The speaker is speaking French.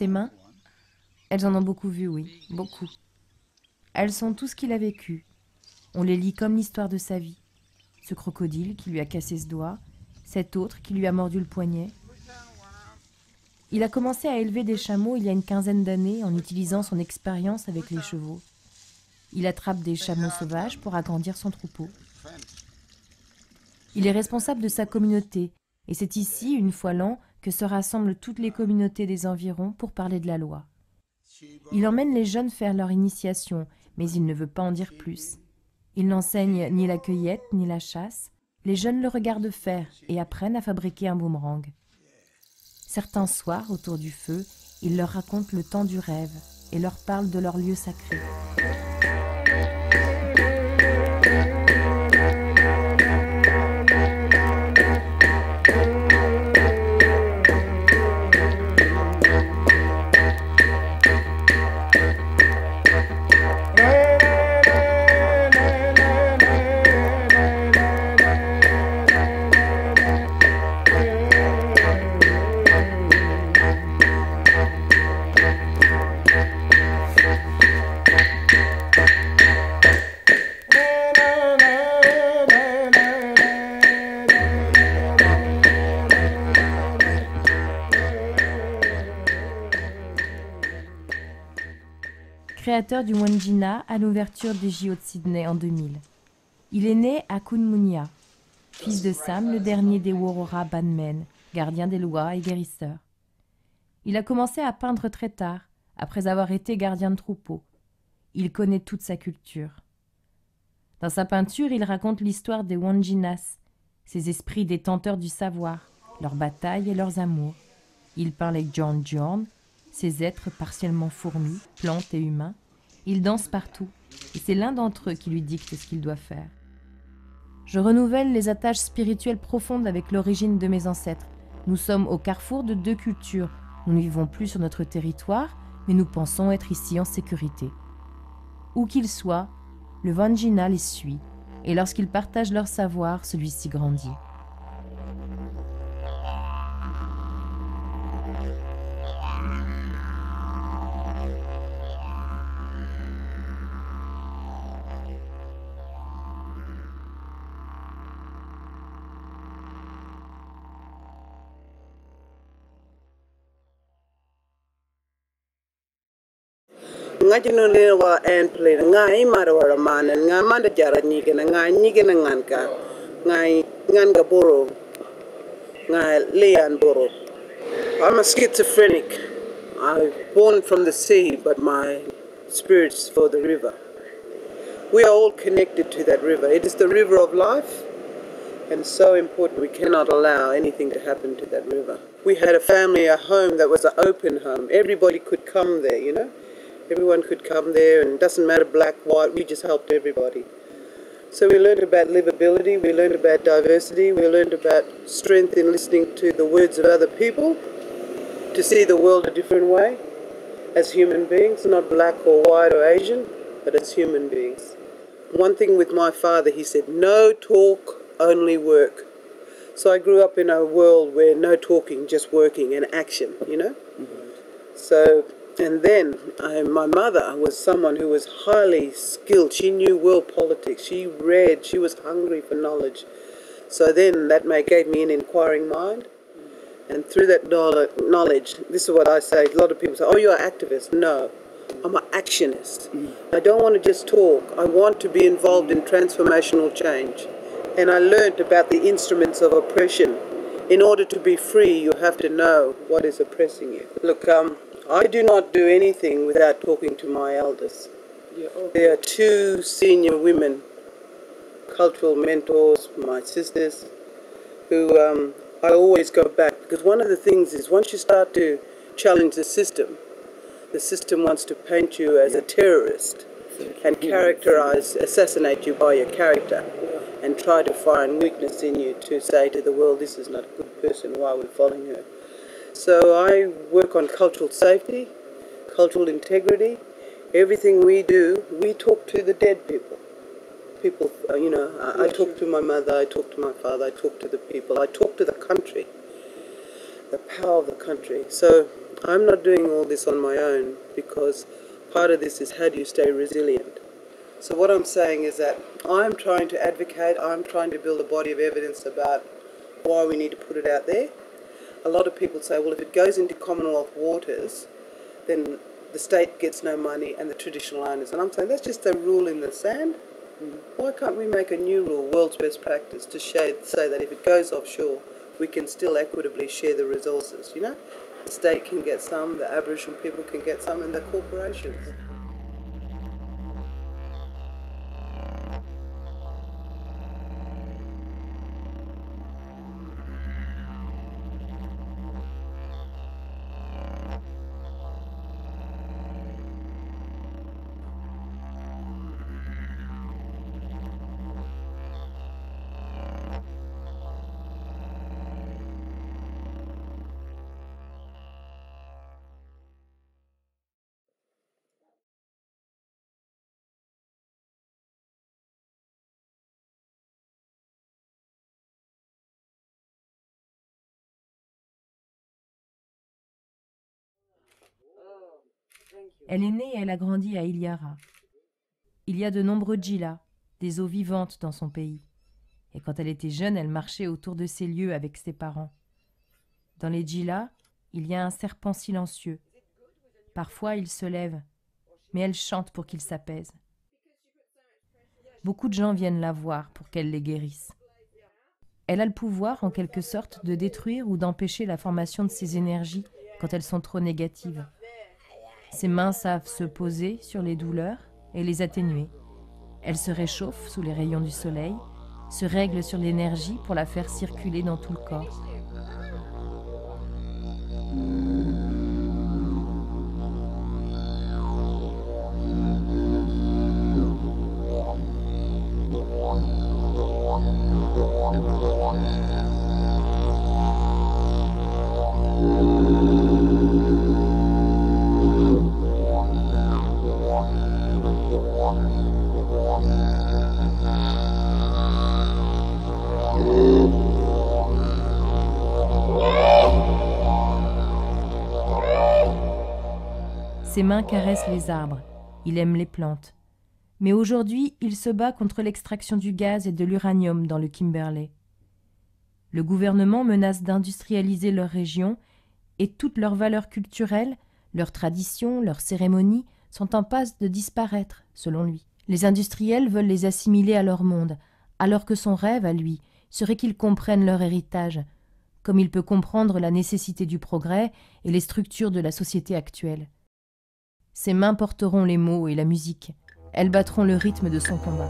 Ses mains, elles en ont beaucoup vu, oui, beaucoup. Elles sont tout ce qu'il a vécu. On les lit comme l'histoire de sa vie. Crocodile qui lui a cassé ce doigt, cet autre qui lui a mordu le poignet. Il a commencé à élever des chameaux il y a une quinzaine d'années en utilisant son expérience avec les chevaux. Il attrape des chameaux sauvages pour agrandir son troupeau. Il est responsable de sa communauté, et c'est ici, une fois l'an, que se rassemblent toutes les communautés des environs pour parler de la loi. Il emmène les jeunes faire leur initiation, mais il ne veut pas en dire plus. Il n'enseigne ni la cueillette ni la chasse. Les jeunes le regardent faire et apprennent à fabriquer un boomerang. Certains soirs, autour du feu, il leur raconte le temps du rêve et leur parle de leur lieu sacré. Créateur du Wanjina à l'ouverture des JO de Sydney en 2000. Il est né à Kunmunya, fils de Sam, le dernier des Worora Banmen, gardien des lois et guérisseur. Il a commencé à peindre très tard, après avoir été gardien de troupeau. Il connaît toute sa culture. Dans sa peinture, il raconte l'histoire des Wanjinas, ces esprits détenteurs du savoir, leurs batailles et leurs amours. Il peint les John John, ces êtres partiellement fourmis, plantes et humains, ils dansent partout, et c'est l'un d'entre eux qui lui dicte ce qu'il doit faire. Je renouvelle les attaches spirituelles profondes avec l'origine de mes ancêtres. Nous sommes au carrefour de deux cultures. Nous ne vivons plus sur notre territoire, mais nous pensons être ici en sécurité. Où qu'ils soient, le Vanjina les suit, et lorsqu'ils partagent leur savoir, celui-ci grandit. Wa en i mar wara mana nga manda jara nyige na nga nyige na ngan ka nga ngan ga boro nga lean boro. I'm a schizophrenic. I'm born from the sea but my spirit's for the river. We are all connected to that river. It is the river of life and so important we cannot allow anything to happen to that river. We had a family a home that was an open home. Everybody could come there you know Everyone could come there, and it doesn't matter black, white, we just helped everybody. So we learned about livability, we learned about diversity, we learned about strength in listening to the words of other people, to see the world a different way as human beings, not black or white or Asian, but as human beings. One thing with my father, he said, no talk, only work. So I grew up in a world where no talking, just working and action, you know? Mm-hmm. So and then I, my mother was someone who was highly skilled. She knew world politics. She read. She was hungry for knowledge. So then that may, gave me an inquiring mind. And through that knowledge, this is what I say. A lot of people say, oh, you're an activist. No, I'm an actionist. Mm. I don't want to just talk. I want to be involved in transformational change. And I learned about the instruments of oppression. In order to be free, you have to know what is oppressing you. Look, um, I do not do anything without talking to my elders. There are two senior women, cultural mentors, my sisters, who um, I always go back because one of the things is once you start to challenge the system, the system wants to paint you as a terrorist and characterize, assassinate you by your character. and try to find weakness in you to say to the world, this is not a good person, why are we following her? So I work on cultural safety, cultural integrity. Everything we do, we talk to the dead people. People, uh, you know, I, I talk to my mother, I talk to my father, I talk to the people, I talk to the country, the power of the country. So I'm not doing all this on my own because part of this is how do you stay resilient? So what I'm saying is that I'm trying to advocate, I'm trying to build a body of evidence about why we need to put it out there. A lot of people say, well, if it goes into Commonwealth waters, then the state gets no money and the traditional owners. And I'm saying that's just a rule in the sand. Why can't we make a new rule, world's best practice, to say that if it goes offshore, we can still equitably share the resources, you know? The state can get some, the Aboriginal people can get some, and the corporations. Elle est née et elle a grandi à Iliara. Il y a de nombreux djilas, des eaux vivantes dans son pays. Et quand elle était jeune, elle marchait autour de ces lieux avec ses parents. Dans les djilas, il y a un serpent silencieux. Parfois, il se lève, mais elle chante pour qu'il s'apaise. Beaucoup de gens viennent la voir pour qu'elle les guérisse. Elle a le pouvoir, en quelque sorte, de détruire ou d'empêcher la formation de ces énergies quand elles sont trop négatives. Ses mains savent se poser sur les douleurs et les atténuer. Elle se réchauffe sous les rayons du soleil, se règle sur l'énergie pour la faire circuler dans tout le corps. Ses mains caressent les arbres, il aime les plantes. Mais aujourd'hui, il se bat contre l'extraction du gaz et de l'uranium dans le Kimberley. Le gouvernement menace d'industrialiser leur région et toutes leurs valeurs culturelles, leurs traditions, leurs cérémonies sont en passe de disparaître, selon lui. Les industriels veulent les assimiler à leur monde, alors que son rêve, à lui, serait qu'ils comprennent leur héritage, comme il peut comprendre la nécessité du progrès et les structures de la société actuelle. Ses mains porteront les mots et la musique. Elles battront le rythme de son combat.